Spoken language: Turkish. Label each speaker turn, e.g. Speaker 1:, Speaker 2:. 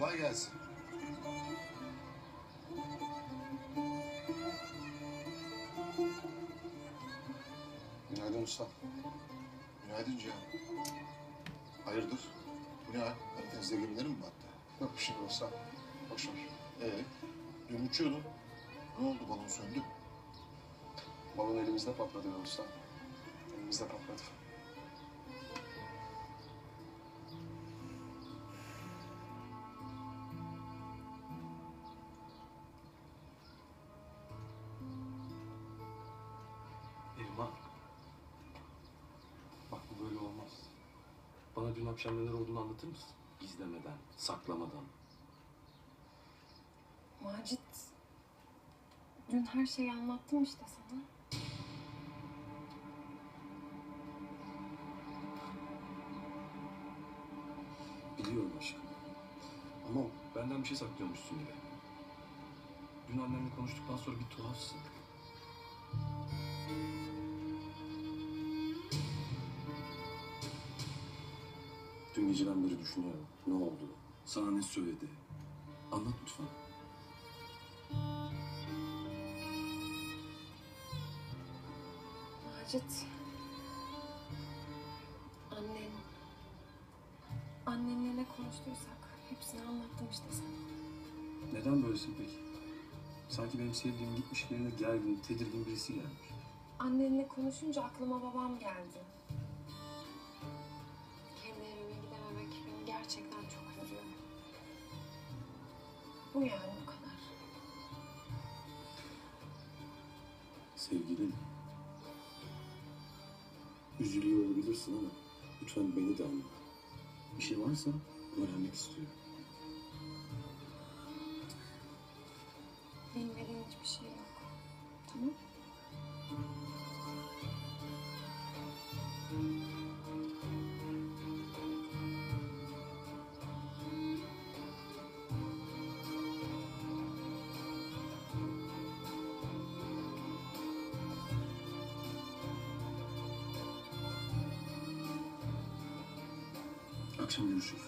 Speaker 1: Kolay gelsin.
Speaker 2: Günaydın usta.
Speaker 1: Günaydın Cihan. Hayırdır? Bu ne hal? Karadeniz'de gemileri mi battı?
Speaker 2: Yok bir şey usta. Boş ver.
Speaker 1: Ee, dün uçuyordun. Ne oldu balon söndü?
Speaker 2: Balon elimizde patladı usta. Elimizde patladı.
Speaker 3: Erman. Bak bu böyle olmaz. Bana dün akşam neler olduğunu anlatır mısın? Gizlemeden, saklamadan.
Speaker 4: Macit, dün her şeyi anlattım işte sana.
Speaker 3: Biliyorum aşkım. Ama benden bir şey saklıyormuşsun gibi. Dün annemle konuştuktan sonra bir tuhafsın. Dün geceden beri düşünüyorum. Ne oldu? Sana ne söyledi? Anlat lütfen.
Speaker 4: Macit, annen, annenle ne konuştuysak hepsini anlattım işte sana.
Speaker 3: Neden böylesin peki? Sanki benim sevdiğim gitmiş yerine gergin, tedirgin birisi gelmiş.
Speaker 4: Annenle konuşunca aklıma babam geldi. Gerçekten çok üzüyor. Bu yani bu kadar.
Speaker 3: Sevgilim. Üzülüyor olabilirsin ama lütfen beni de anla. Bir şey varsa öğrenmek istiyorum. Akşam
Speaker 4: görüşürüz.